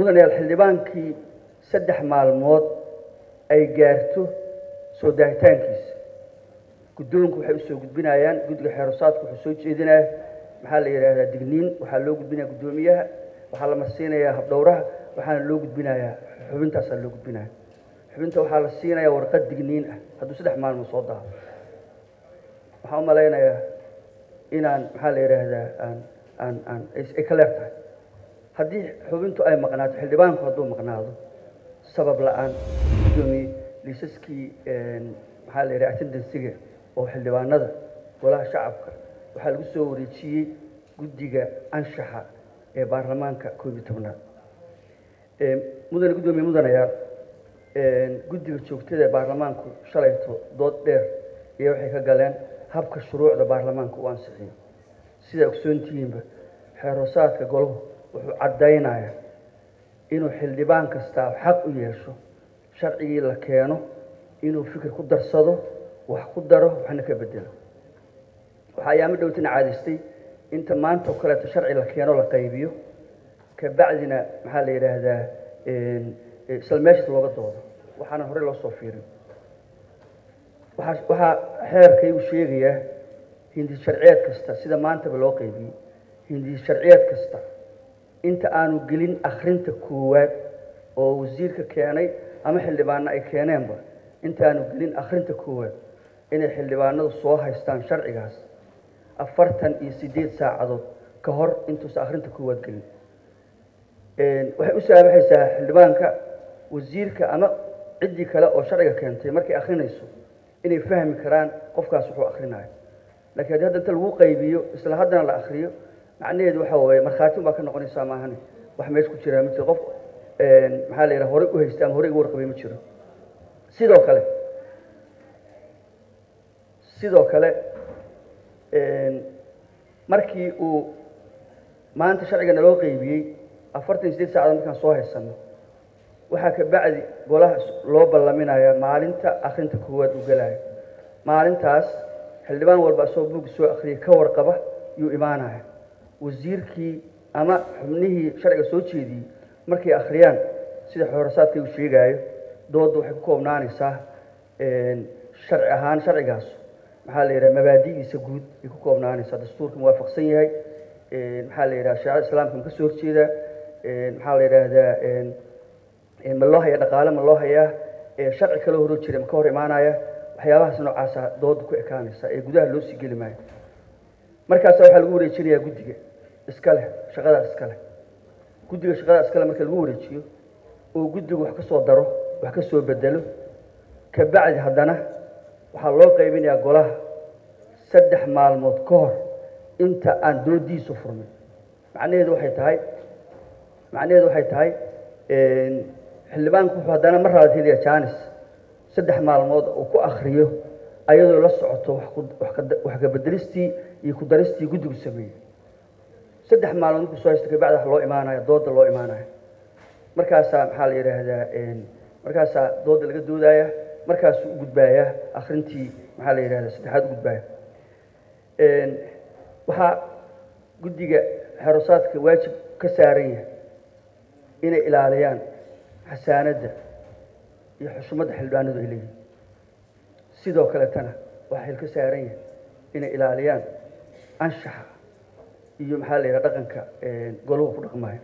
mudanayaal xildhibaankii saddex maalmood ay gaarto soo daahitaankiisa. Guddoonku waxay u soo gudbinayaan guddiga xeerusaadka wuxuu soo jeedinaya maxaa la yidhaahdaa? Digniin waxaa loo gudbinaya guddoomiyaha waxaa la marsiinayaa habdhowraha waxaana loo gudbinayaa xubintaasaa loo gudbinaya xubinta waxaa la siinayaa warqad digniin ah. Hadduu saddex maalmood soo daaho. Waxaan u malaynayaa inaan maxaa la yidhaahdaa aan aan aan ay ka leer tahay haddii xubintu ay maqnaato xildhibaanku hadduu maqnaado sabab la'aan guddoomiye liisaskii maxaa la yidhaha attendansiga oo xildhibaanada golaha shacabka waxaa lagu soo wareejiyey guddiga anshaxa ee baarlamaanka koob iyo tobnaad mudane guddoomiye mudanayaal guddiga joogtada baarlamaanku shalayto dood dheer iyo waxay ka galeen habka shuruucda baarlamaanka u ansixiyo sidaa ogsoontihiinba xeeroosaadka golahu wuxuu caddaynayaa inuu xildhibaan kastaa xaq u yeesho sharcigii la keeno inuu fikir ku darsado wax ku daro waxna ka bedelo waxaa ayaamo dhowtana caadaystay inta maanta kaleeto sharci la keeno la qaybiyo kabacdina maxaa la yidhaahdaa isla meeshas looga doodo. Waxaana horey loo fiirin waxaa xeerkay uu sheegayaa hindi sharciyeed kasta sida maantaba loo qaybiyey hindi sharciyeed kasta inta aanu gelin akrinta koowaad oo wasiirka keenay ama xildhibaano ay keeneenba inta aanu gelin akrinta koowaad inay xildhibaanadu soo haystaan sharcigaas. Afartan iyo siddeed saacadood ka hor intuusan akrinta koowaad gelin. Waxay u saabaxaysaa xildhibaanka wasiirka ama ciddii kale oo sharciga keentay markay akrinayso inay fahmi karaan qofkaas wuxuu akrinayo lakiin haddii hadda inta lagu qaybiyo isla haddana la akriyo macnaheedu waxa weeye markhaatin baa ka noqonaysaa maahane wax meesha ku jiraa ma jiro. Qof maxaa la yidhaha horey u haysta ama horey ugu warqabay ma jiro. Sidoo kale sidoo kale markii uu maanta sharciga naloo qaybiyey afartan sideed saacadood markaan soo haysano waxaa ka bacdi golaha loo ballaminayaa maalinta akrinta koowaad uu gelayo maalintaas xildhibaan walba asagoo buugga soo akriyay ka warqaba yuu imaanaya wasiirkii ama xubnihii sharciga soo jeediyey markay akhriyaan sida xoorasaadka uu sheegaayo doodda waxay ku koobnaanaysaa sharci ahaan sharcigaas. Maxaa la yidhaha mabaadi'diisa guud ay ku koobnaanaysaa dastuurka muwaafaqsan yahay. Maxaa la yidhaha shareecada islaamka ma ka soo horjeedaa maxaa la yidhaahdaa ma loo haya dhaqaale ma loo hayaa sharci kaloo horoo jira ma ka hor imaanaya. Waxyaabahaas noocaasa dooda ku ekaanaysa ee gudaha loo sii geli maayo. Markaasa waxaa lagu wareejinayaa guddiga iska leh shaqadaas iska leh guddiga shaqadaas iska leh marka lagu wareejiyo oo guddigu wax ka soo daro wax ka soo bedelo kabacdi haddana waxaa loo qaybinayaa golaha saddex maalmood ka hor inta aan doodiisu furmin. Macnaheedu waxay tahay macnaheedu waxay tahay xildhibaanku wuxuu haddana mar labaad helaya janis saddex maalmood uu ku akriyo ayadoo la socoto wax kabedelistii iyo ku daristii guddigu sameeyey saddex maalmood markuu soo haysto kabacdi wax loo imaanaya dooda loo imaanaya markaasaa maxaa la yidhaahdaa markaasaa dooda laga doodaya markaasuu u gudbaaya akrintii maxaa la yidhahdaa saddexaad u gudbaaya waxaa guddiga xerosaadka waajib ka saaran yahay inay ilaaliyaan xasaanadda iyo xushmadda xildhibaanadu ay leeyihiin sidoo kaletana waxaa xil ka saaran yahay inay ilaaliyaan anshaxa iyo maxaa la yidhaha dhaqanka golahu ku dhaqmaayo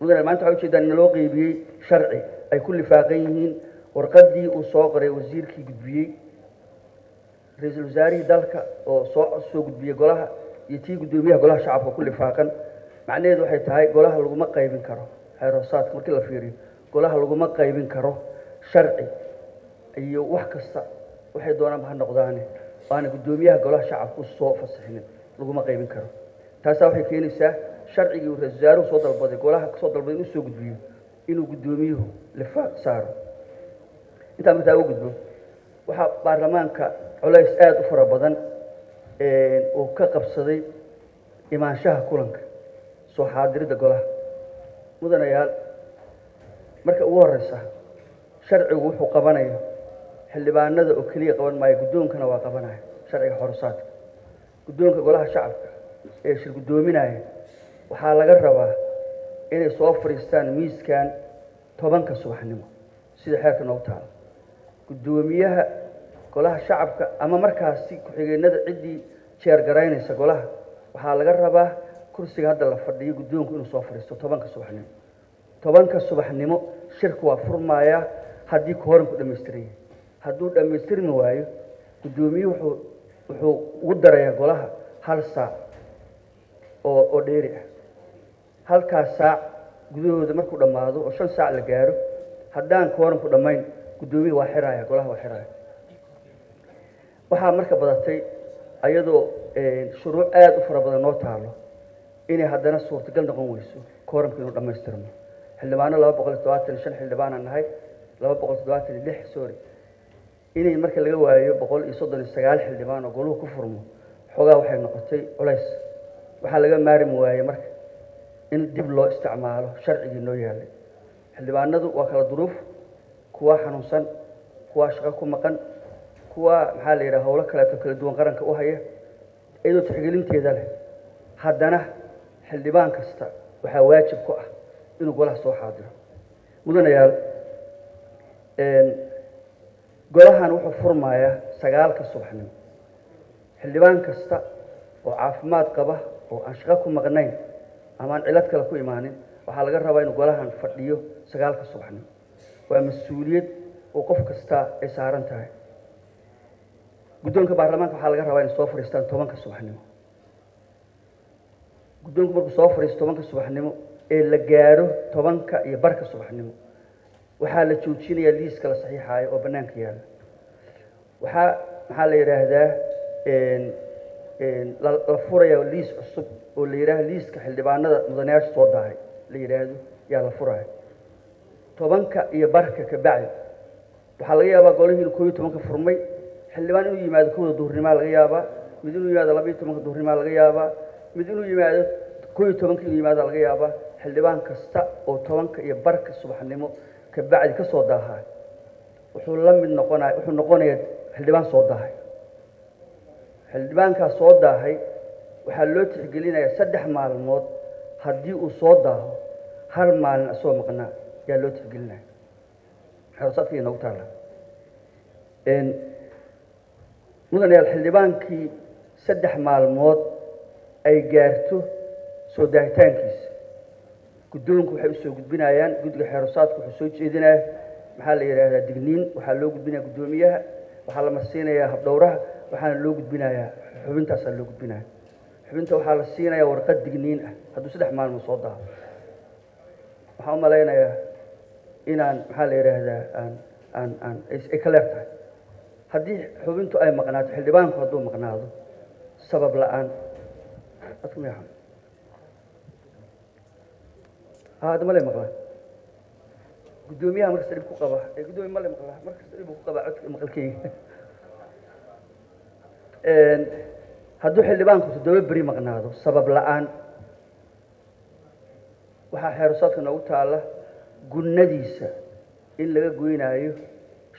mudane maanta waxaa ujeedaan in loo qeybiyey sharci ay ku lifaaqan yihiin warqaddii uu soo qoray wasiirkii gudbiyey. Ra'iisul wasaarihii dalka oo soo soo gudbiyey golaha iyo tii guddoomiyaha golaha shacabka ku lifaaqan. Macnaheedu waxay tahay golaha laguma qaybin karo. Xeeroosaadka markii la fiiriyo. Golaha laguma qaybin karo sharci iyo wax kasta waxay doonaanba ha noqdaane. Waana guddoomiyaha golaha shacabka u soo fasaxinin laguma qaybin karo. Taasaa waxay keenaysaa sharcigii uu ra'isul wasaaruhu soo dalbaday golaha ka soo dalbaday inuu soo gudbiyo inuu guddoomiyuhu lifaaq saaro. Intaa markaa u gudbo waxaa baarlamaanka culays aada u fara badan uu ka qabsaday imaanshaha kulanka soo xaadiridda golaha. Mudanayaal marka ugu horeysa sharcigu wuxuu qabanayo xildhibaanada oo keliya qaban maayo guddoonkana waa qabanaya sharciga xorosaadka guddoonka golaha shacabka ee shir guddoominaya waxaa laga rabaa inay soo fadhiistaan miiskan tobanka subaxnimo sida xeerka noogu taalo. Guddoomiyaha golaha shacabka ama markaasi ku-xigeenada ciddii jeergaraynaysa golaha waxaa laga rabaa kursiga hadda la fadhiyo guddoonku inuu soo fadhiisto tobanka subaxnimo. Tobanka subaxnimo shirka waa furmayaa haddii kooranku dhammaystiran yahay hadduu dhammaystirmi waayo guddoomiyuhu wuxuu wuxuu ugu darayaa golaha hal saac oo oo dheeri ah. Halkaas saac gudahooda markuu dhammaado oo shan saac la gaaro haddaan kooranku dhammayn guddoomiyaha waa xiraya golaha waa xiraya. Waxaa marka badatay ayadoo shuruuc aada u fara badan noo taalo inay haddana suurtagal noqon weyso kooranku inuu dhammaystirmo. Xildhibaano laba boqol iyo todobaatan iyo shan xildhibaanaan nahay laba boqol toddobaatan iyo lix sorry inay marka laga waayo boqol iyo soddon iyo sagaal xildhibaan oo goluhu ku furmo xoogaa waxay noqotay culays. Waxaa laga maarmi waaye marka in dib loo isticmaalo sharcigii noo yaalay. Xildhibaanadu waa kala duruuf kuwaa xanuunsan kuwaa shaqo ku maqan kuwaa maxaa la yidhaha howlo kaleeto kala duwan qaranka u haya iyadoo tixgelinteeda leh. Haddana xildhibaan kasta waxaa waajib ku ah inuu golaha soo xaadiro. Mudanayaal golahan wuxuu furmayaa sagaalka subaxnimo. Xildhibaan kasta oo caafimaad qaba oo aan shaqo ku maqnayn ama cilad kale ku imaanin waxaa laga rabaa inuu golahan fadhiyo sagaalka subaxnimo. Waa mas'uuliyad oo qof kasta ay saaran tahay. Guddoonka baarlamaanka waxaa laga rabaa inay soo fadhiistaan tobanka subaxnimo. Guddoonku markuu soo fadhiisto tobanka subaxnimo ee la gaaro tobanka iyo barka subaxnimo waxaa la joojinayaa liiska la saxiixaayo oo bannaanka yaalla. Waxaa maxaa la yidhaahdaa la furaya liis cusub oo la yidhahdo liiska xildhibaanada mudanayaasha soo dahay la yidhaahdo yaa la furaya tobanka iyo barka ka bacdi. Waxaa laga yaabaa golihii inuu koob iyo tobanka furmay xildhibaan inuu yimaado kowda duhurnimaa laga yaabaa mid inuu yimaado laba iyo tobanka duhurnimaa laga yaabaa mid inuu yimaado koob iyo tobanka inuu yimaado laga yaabaa xildhibaan kasta oo tobanka iyo barka subaxnimo ka bacdi ka soo daahaa wuxuu la mid noqonaya wuxuu noqonayaa xildhibaan soo daahay. Xildhibaankaas soo daahay waxaa loo tixgelinayaa saddex maalmood haddii uu soo daaho hal maalin asoo maqnaa yaa loo tixgelinaya. Xerosaadkii noogu taala. Mudanayaal xildhibaankii saddex maalmood ay gaarto soo daahitaankiisa guddoonku waxay u soo gudbinayaan guddiga xeerosaadku wuxuu soo jeedinaya maxaa la yidhaahdaa? Digniin. Waxaa loo gudbinaya guddoomiyaha. Waxaa la marsiinayaa habdhowraha waxaana loo gudbinayaa xubintaasaa loo gudbinaya xubinta waxaa la siinayaa warqad digniin ah. Hadduu saddex maalmood soo daaho waxaan u malaynayaa inaan maxaa la yidhaahdaa aan aan aan ay ka leer tahay. Haddii xubintu ay maqnaato xildhibaanku hadduu maqnaado sabab la'aan adku miya hada male maqlaa guddoomiyaha markasta dhib ku qaba. Ee guddoomiya male maqlaa markasta dhib ku qabaa codka maqalkeyga hadduu xildhibaanku toddoba beri maqnaado sabab la'aan waxaa xeerusaadka noogu taalla gunnadiisa in laga goynaayo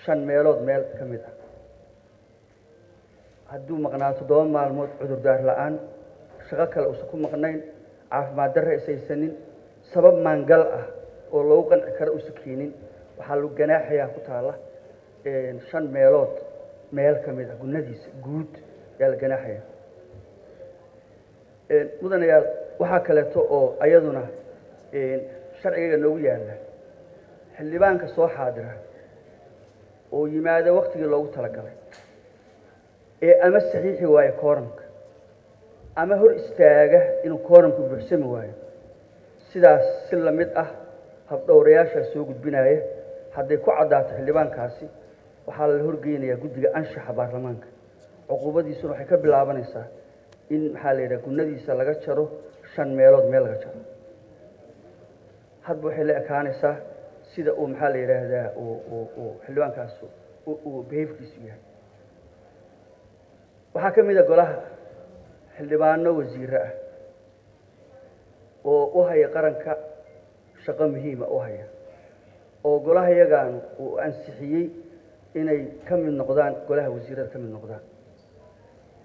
shan meelood meel ka mid ah. Hadduu maqnaado toddoba maalmood cudurdaar la'aan shaqo kale uusan ku maqnayn caafimaad darre isaysanin sabab maangal ah oo lagu qanci karo uusan keenin waxaa lagu ganaaxayaa ku taalla shan meelood meel ka mid ah gunnadiisa guud yaa la ganaaxaya. Mudanayaal waxaa kaleeto oo ayaduna sharcigayga noogu yaalla xildhibaanka soo xaadira oo yimaado waktigii loogu talagalay ee ama saxiixi waayo kooramka ama hor istaaga inuu kooramku buuxsami waayo sidaas si la mid ah habdhowrayaashaa soo gudbinaya hadday ku caddaato xildhibaankaasi waxaa la horgeynayaa guddiga anshaxa baarlamaanka. Cuquubadiisuna waxay ka bilaabanaysaa in maxaa la yidhaha gunnadiisa laga jaro shan meelood meel laga jaro. Hadba waxay la ekaanaysaa sida uu maxaa la yidhaahdaa uu xildhibaankaas uu behaefkiisu yahay. Waxaa ka mid a golaha xildhibaano wasiire ah oo u haya qaranka shaqo muhiima u haya oo golaha yagaan uu ansixiyey inay ka mid noqdaan golaha wasiirada ka mid noqdaan.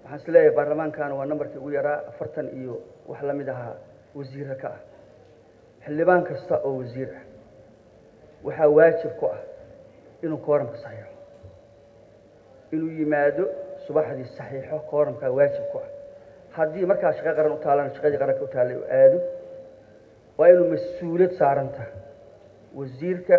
Waxaan is leeyahay baarlamaankan waa nambarkii ugu yaraa afartan iyo wax la mid ahaa wasiire ka ah. Xildhibaan kasta oo wasiir ah waxaa waajib ku ah inuu kooramka saxiixo. Inuu yimaado subaxdii saxiixo kooramkaa waajib ku ah. Haddii markaa shaqo qaran u taalana shaqadii qaranka u taallay u aado waa inuu mas'uuliyad saaran tahay. Wasiirka